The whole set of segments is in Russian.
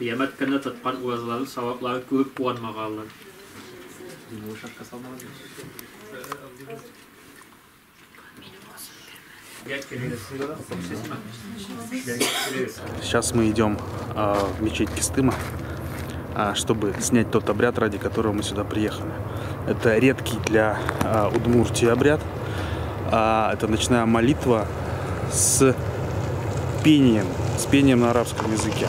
Қиямет күні тұтқан уазлары сауаплары көп қуанмағалы. Сейчас мы идем а, в мечеть Кистыма, а, чтобы снять тот обряд, ради которого мы сюда приехали. Это редкий для а, Удмуртии обряд. А, это ночная молитва с пением, с пением на арабском языке.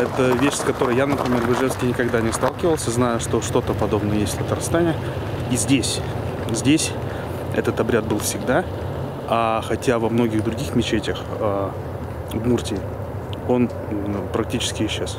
Это вещь, с которой я, например, в Ижевске никогда не сталкивался, знаю, что что-то подобное есть в Татарстане. И здесь, здесь этот обряд был всегда, а хотя во многих других мечетях а, Удмуртии он практически исчез.